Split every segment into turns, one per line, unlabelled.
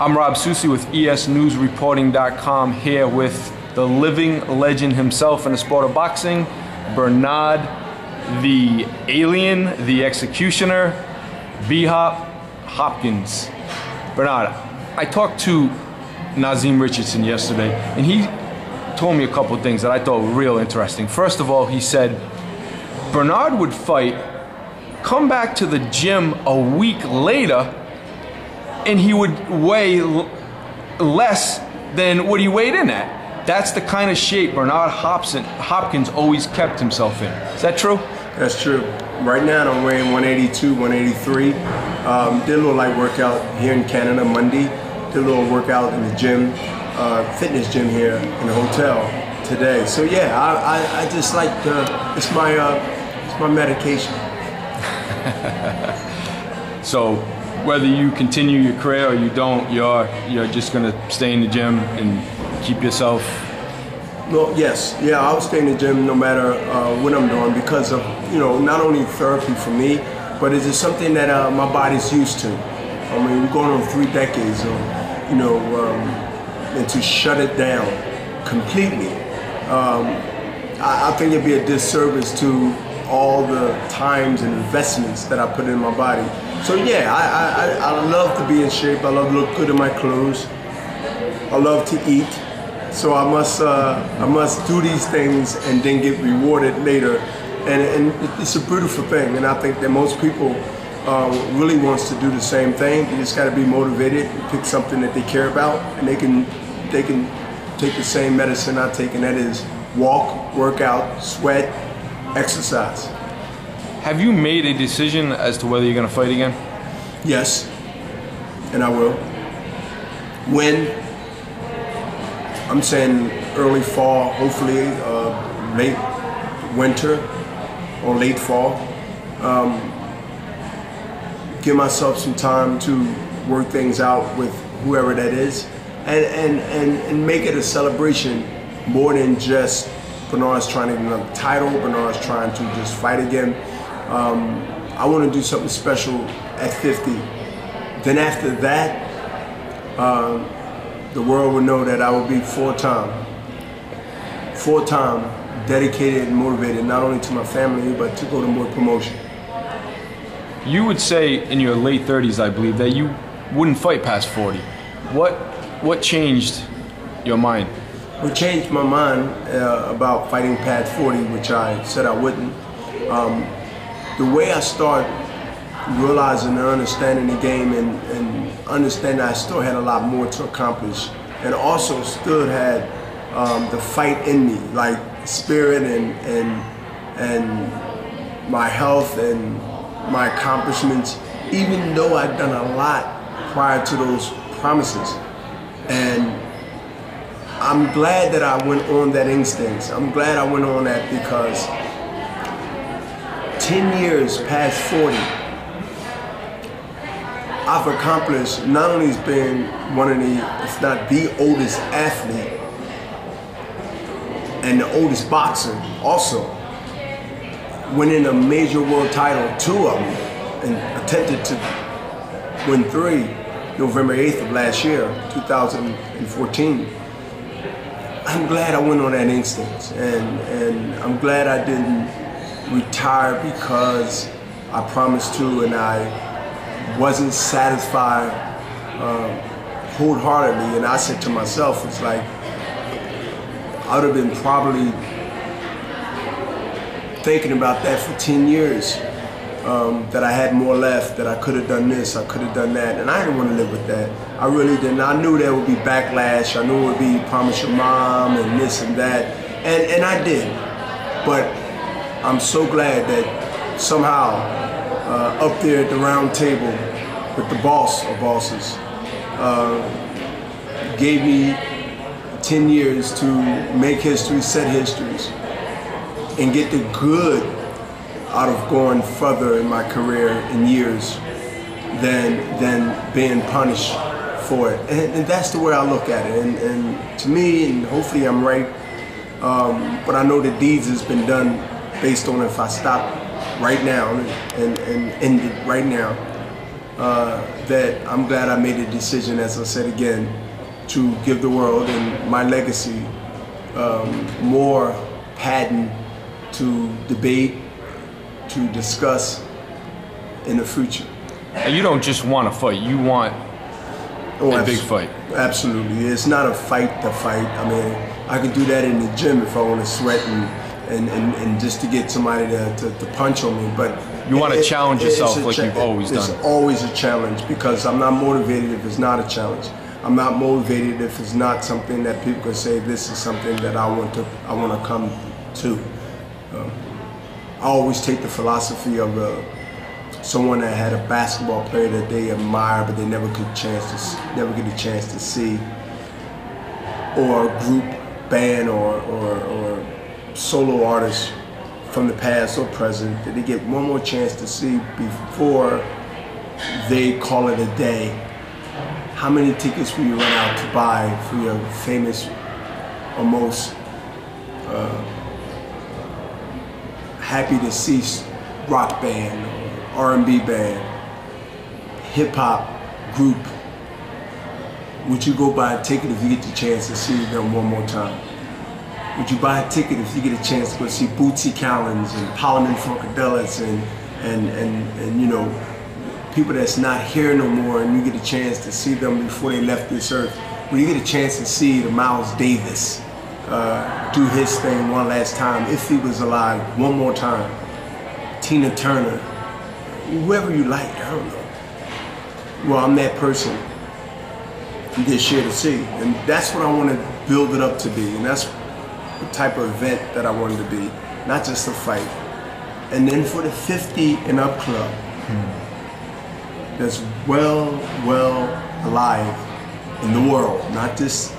I'm Rob Susi with ESNewsReporting.com here with the living legend himself in the sport of boxing, Bernard the Alien, the Executioner, B Hop Hopkins. Bernard, I talked to Naazim Richardson yesterday, and he told me a couple things that I thought were real interesting. First of all, he said Bernard would fight, come back to the gym a week later, and he would weigh less than what he weighed in at. That's the kind of shape Bernard Hopson, Hopkins always kept himself in. Is that true?
That's true. Right now I'm weighing 182, 183. Um, did a little light workout here in Canada Monday. Did a little workout in the gym, uh, fitness gym here in the hotel today. So yeah, I, I, I just like the, it's my, uh, it's my medication.
so whether you continue your career or you don't, you're you're just gonna stay in the gym and keep yourself.
No, yes, yeah, I'll stay in the gym no matter uh, what I'm doing because of you know not only therapy for me, but it's just something that uh, my body's used to. I mean, we're going on three decades of you know, um, and to shut it down completely, um, I, I think it'd be a disservice to all the times and investments that I put in my body. So yeah, I, I, I love to be in shape. I love to look good in my clothes. I love to eat. So I must uh, I must do these things and then get rewarded later. And, and it's a beautiful thing. And I think that most people uh, really wants to do the same thing. You just got to be motivated, pick something that they care about, and they can they can take the same medicine I take, and that is walk, work out, sweat, exercise.
Have you made a decision as to whether you're going to fight again?
Yes, and I will. When? I'm saying early fall, hopefully uh, late winter or late fall. Um, give myself some time to work things out with whoever that is and, and, and, and make it a celebration more than just Bernard's trying to get another title. Bernard's trying to just fight again. Um, I want to do something special at 50. Then after that, um, the world will know that I will be full-time, full-time, dedicated and motivated, not only to my family, but to go to more promotion.
You would say in your late 30s, I believe, that you wouldn't fight past 40. What, what changed your mind?
What changed my mind uh, about fighting past 40, which I said I wouldn't, um, the way I start realizing and understanding the game and, and understanding I still had a lot more to accomplish and also still had um, the fight in me, like spirit and, and, and my health and my accomplishments, even though I'd done a lot prior to those promises. And I'm glad that I went on that instinct. I'm glad I went on that because 10 years past 40, I've accomplished not only as being one of the, if not the oldest athlete and the oldest boxer also, winning a major world title, two of them, and attempted to win three November 8th of last year, 2014. I'm glad I went on that instinct, and, and I'm glad I didn't retire because I promised to and I wasn't satisfied um, wholeheartedly. And I said to myself, it's like, I would have been probably thinking about that for 10 years. Um, that I had more left, that I could have done this, I could have done that, and I didn't want to live with that. I really didn't. I knew there would be backlash. I knew it would be promise your mom and this and that, and and I did. But I'm so glad that somehow uh, up there at the round table with the boss of bosses uh, gave me 10 years to make history, set histories, and get the good out of going further in my career in years than than being punished for it. And, and that's the way I look at it. And, and to me, and hopefully I'm right, um, but I know the deeds has been done based on if I stop right now and, and, end it right now, uh, that I'm glad I made a decision, as I said again, to give the world and my legacy um, more patent to debate, to discuss in the future.
And you don't just want to fight, you want
Oh,
a big fight.
Absolutely. It's not a fight to fight. I mean, I could do that in the gym if I want to sweat and, and, and, and just to get somebody to, to, to punch on me. But
You wanna
it-
challenge
it's
yourself
a
like you've always
it's
done.
It's always a challenge because I'm not motivated if it's not a challenge. I'm not motivated if it's not something that people can say this is something that I want to I want to come to. Um, I always take the philosophy of uh, someone that had a basketball player that they admire but they never could chance to never get a chance to see, or a group band or or, or solo artist from the past or present that they get one more chance to see before they call it a day. How many tickets will you run out to buy for your famous or most uh, happy to see rock band R&B band, hip hop group, would you go buy a ticket if you get the chance to see them one more time? Would you buy a ticket if you get a chance to go see Bootsy Collins and Parliament Funkadelics and, and, and, and, you know, people that's not here no more and you get a chance to see them before they left this earth? When you get a chance to see the Miles Davis uh, do his thing one last time, if he was alive, one more time, Tina Turner, whoever you like, I don't know. Well, I'm that person this year to see. And that's what I want to build it up to be. And that's type of event that I wanted to be, not just a fight. And then for the 50 and up club, that's well, well alive in the world, not just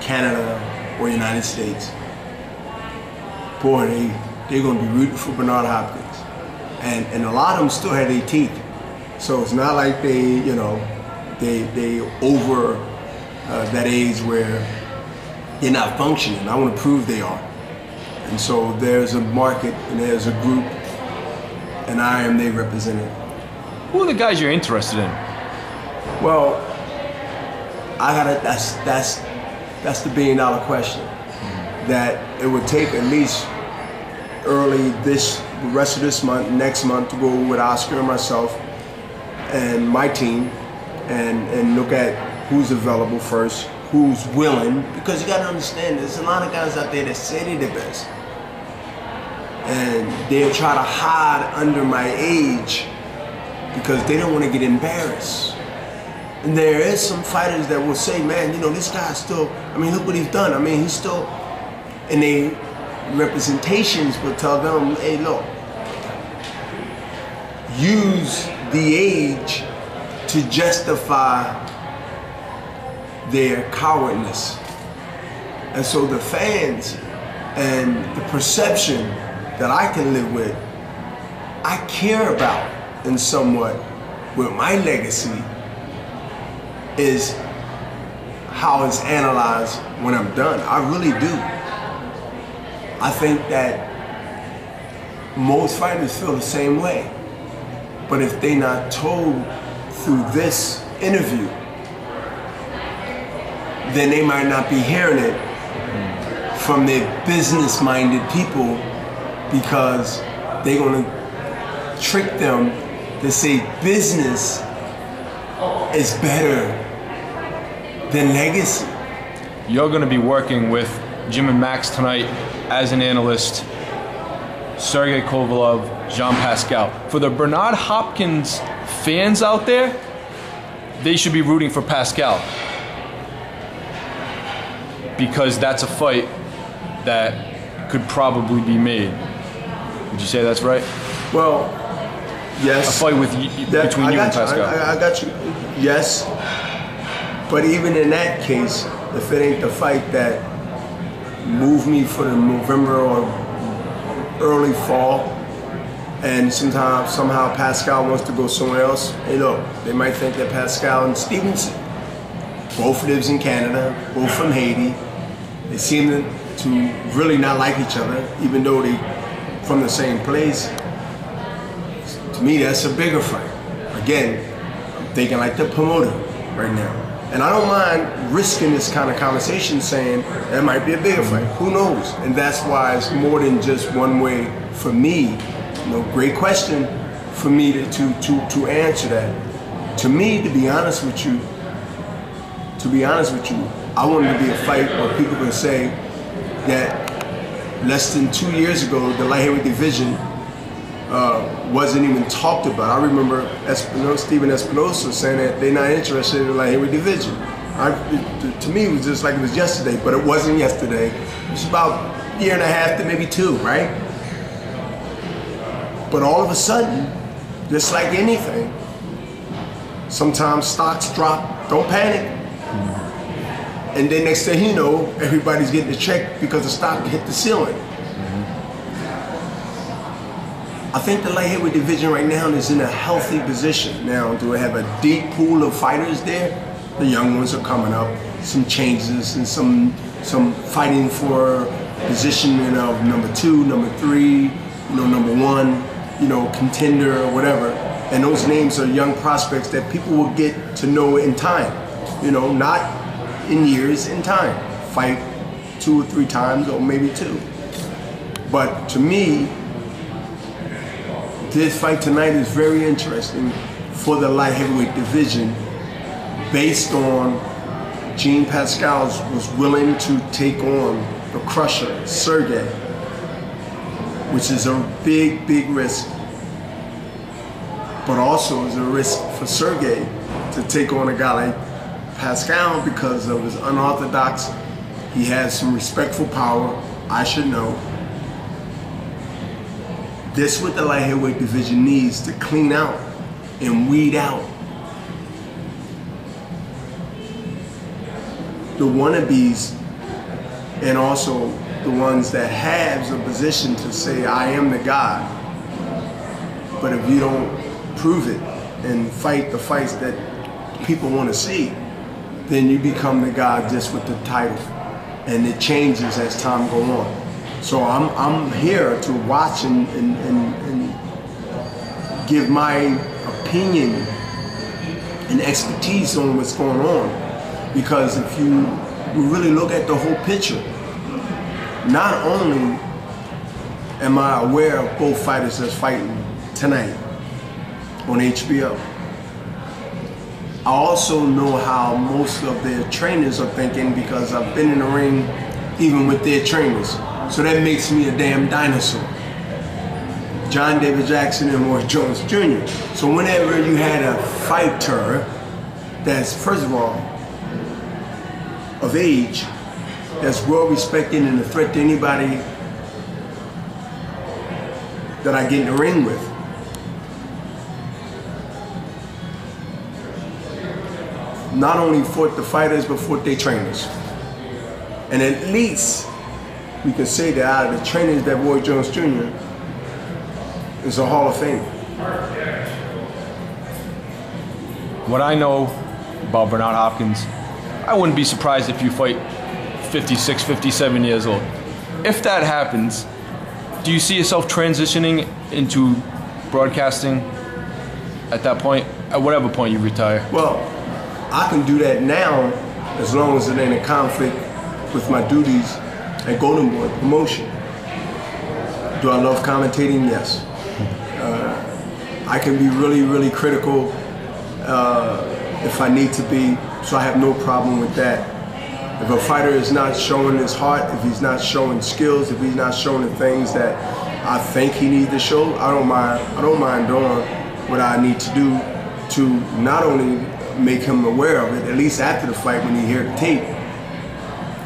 Canada or United States. Boy, they, they're going to be rooting for Bernard Hopkins. And, and a lot of them still had their teeth. So it's not like they, you know, they, they over uh, that age where they're not functioning. I want to prove they are. And so there's a market and there's a group, and I am their representative.
Who are the guys you're interested in?
Well, I gotta. That's that's that's the billion dollar question. That it would take at least early this the rest of this month, next month, to go with Oscar and myself and my team, and and look at who's available first, who's willing, because you gotta understand there's a lot of guys out there that say they're the best, and they'll try to hide under my age because they don't want to get embarrassed. And there is some fighters that will say, man, you know, this guy's still, I mean, look what he's done. I mean, he's still, and they representations will tell them, hey, look, use the age to justify their cowardness. And so the fans and the perception that I can live with, I care about in somewhat with my legacy is how it's analyzed when I'm done. I really do. I think that most fighters feel the same way. But if they're not told through this interview, then they might not be hearing it from their business-minded people because they're gonna trick them to say business is better than legacy.
You're going to be working with Jim and Max tonight as an analyst. Sergey Kovalev, Jean Pascal. For the Bernard Hopkins fans out there, they should be rooting for Pascal. Because that's a fight that could probably be made. Would you say that's right?
Well, yes.
A fight with
That-
between
I
you and
got
Pascal.
I, I got you. Yes. But even in that case, if it ain't the fight that moved me for the November or early fall, and sometimes somehow Pascal wants to go somewhere else, hey look, they might think that Pascal and Stevenson both lives in Canada, both from Haiti. They seem to, really not like each other, even though they from the same place. To me, that's a bigger fight. Again, I'm thinking like the promoter right now. And I don't mind risking this kind of conversation saying that might be a bigger fight. Who knows? And that's why it's more than just one way for me. You know, great question for me to, to, to, to answer that. To me, to be honest with you, to be honest with you, I wanted to be a fight where people can say that less than two years ago, the light heavyweight division uh, wasn't even talked about. I remember Stephen Espinoza saying that they're not interested in the light heavyweight division. I, to me, it was just like it was yesterday, but it wasn't yesterday. It was about a year and a half to maybe two, right? But all of a sudden, just like anything, sometimes stocks drop. Don't panic. And then next thing you know, everybody's getting a check because the stock hit the ceiling. I think the light heavyweight division right now is in a healthy position. Now, do we have a deep pool of fighters there? The young ones are coming up. Some changes and some some fighting for positioning of number two, number three, you know, number one, you know, contender or whatever. And those names are young prospects that people will get to know in time. You know, not in years, in time. Fight two or three times or maybe two. But to me, this fight tonight is very interesting for the light heavyweight division based on Jean Pascal's was willing to take on the crusher, Sergey, which is a big, big risk. But also is a risk for Sergey to take on a guy like Pascal because of his unorthodox. He has some respectful power, I should know. This what the light heavyweight division needs to clean out and weed out the wannabes and also the ones that have a position to say I am the God. But if you don't prove it and fight the fights that people want to see, then you become the God just with the title. And it changes as time go on. So I'm, I'm here to watch and, and, and, and give my opinion and expertise on what's going on. Because if you really look at the whole picture, not only am I aware of both fighters that's fighting tonight on HBO, I also know how most of their trainers are thinking because I've been in the ring even with their trainers. So that makes me a damn dinosaur. John David Jackson and Roy Jones Jr. So whenever you had a fighter that's, first of all, of age, that's well respected and a threat to anybody that I get in the ring with. Not only fought the fighters, but fought their trainers. And at least we can say that out of the trainers that Roy Jones Jr. is a Hall of Fame.
What I know about Bernard Hopkins, I wouldn't be surprised if you fight 56, 57 years old. If that happens, do you see yourself transitioning into broadcasting at that point, at whatever point you retire?
Well, I can do that now as long as it ain't a conflict with my duties at Golden Boy promotion. Do I love commentating? Yes. Uh, I can be really, really critical uh, if I need to be, so I have no problem with that. If a fighter is not showing his heart, if he's not showing skills, if he's not showing the things that I think he needs to show, I don't mind. I don't mind doing what I need to do to not only make him aware of it, at least after the fight when he hear the tape,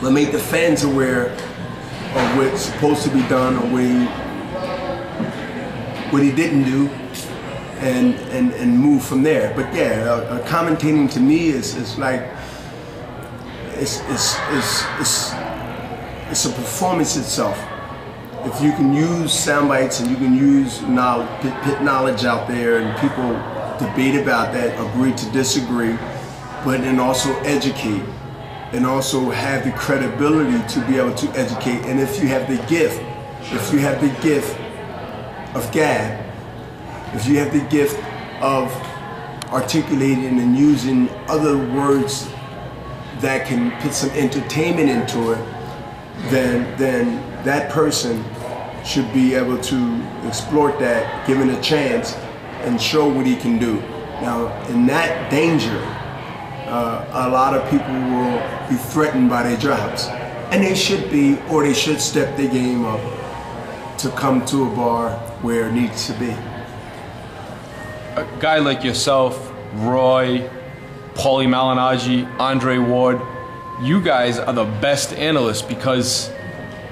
but make the fans aware of what's supposed to be done or what he, what he didn't do and, and, and move from there. But yeah, uh, commentating to me is, is like, it's, it's, it's, it's, it's a performance itself. If you can use sound bites and you can use knowledge, knowledge out there and people debate about that, agree to disagree, but then also educate and also have the credibility to be able to educate. And if you have the gift, if you have the gift of gab, if you have the gift of articulating and using other words that can put some entertainment into it, then then that person should be able to exploit that, given a chance, and show what he can do. Now, in that danger, uh, a lot of people will be threatened by their jobs, and they should be, or they should step their game up to come to a bar where it needs to be.
A guy like yourself, Roy, Paulie Malignaggi, Andre Ward, you guys are the best analysts because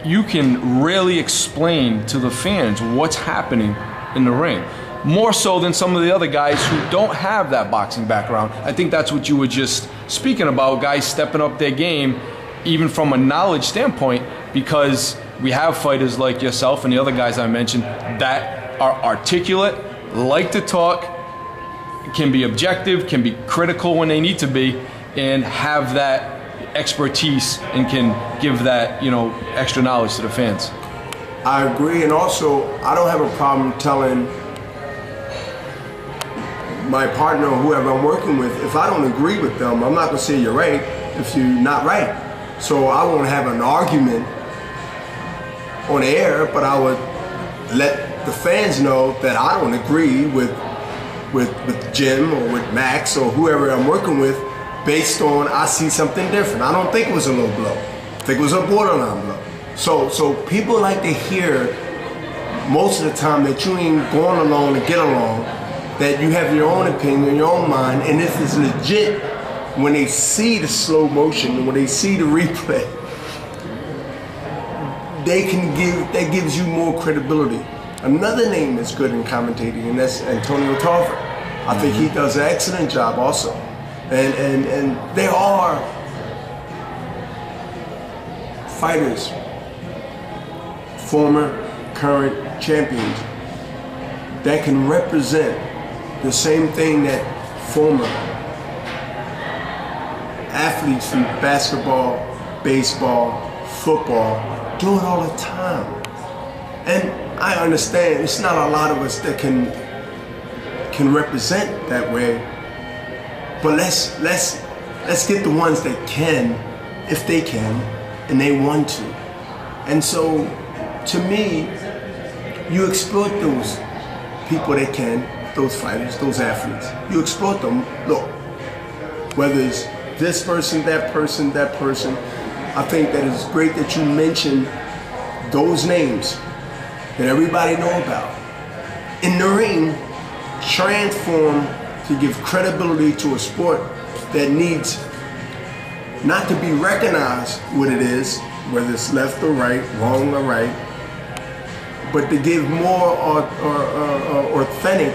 you can really explain to the fans what's happening in the ring. More so than some of the other guys who don't have that boxing background. I think that's what you were just speaking about, guys stepping up their game, even from a knowledge standpoint, because we have fighters like yourself and the other guys I mentioned that are articulate, like to talk, can be objective, can be critical when they need to be, and have that expertise and can give that you know extra knowledge to the fans.
I agree, and also I don't have a problem telling my partner or whoever I'm working with if I don't agree with them. I'm not gonna say you're right if you're not right. So I won't have an argument on air, but I would let the fans know that I don't agree with with with Jim or with Max or whoever I'm working with based on I see something different. I don't think it was a low blow. I think it was a borderline blow. So so people like to hear most of the time that you ain't going along to get along, that you have your own opinion, your own mind, and this is legit when they see the slow motion, when they see the replay, they can give that gives you more credibility. Another name that's good in commentating, and that's Antonio Tarver. I think he mm-hmm. does an excellent job also and and and they are fighters, former, current champions that can represent the same thing that former athletes from basketball, baseball, football do it all the time. And I understand it's not a lot of us that can can represent that way but let's let's let's get the ones that can, if they can, and they want to. And so, to me, you exploit those people that can, those fighters, those athletes. You exploit them. Look, whether it's this person, that person, that person. I think that it's great that you mention those names that everybody know about. In the ring, transform to give credibility to a sport that needs not to be recognized what it is, whether it's left or right, wrong or right, but to give more or, or, or, authentic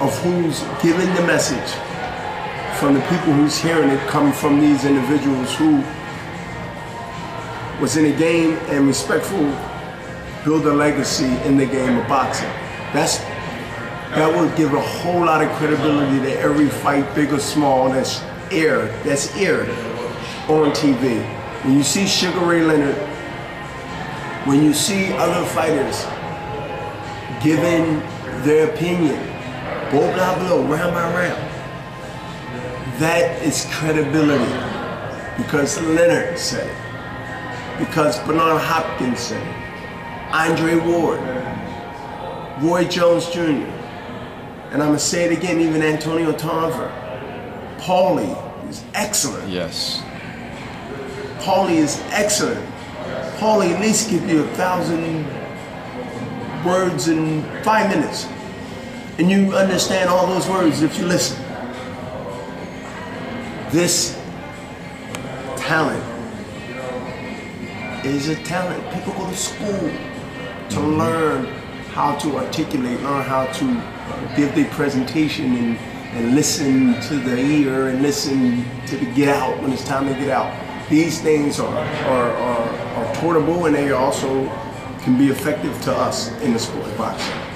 of who's giving the message from the people who's hearing it come from these individuals who was in the game and respectful build a legacy in the game of boxing. That's that would give a whole lot of credibility to every fight, big or small, that's aired, that's aired on TV. When you see Sugar Ray Leonard, when you see other fighters giving their opinion, blah blah, round by round, that is credibility. Because Leonard said it. Because Bernard Hopkins said it. Andre Ward. Roy Jones Jr. And I'm going to say it again, even Antonio Tarver. Paulie is excellent.
Yes.
Paulie is excellent. Paulie at least give you a thousand words in five minutes. And you understand all those words if you listen. This talent is a talent. People go to school to learn how to articulate, learn how to give their presentation and, and listen to the ear and listen to the get out when it's time to get out. These things are, are, are, are portable and they also can be effective to us in the sport of boxing.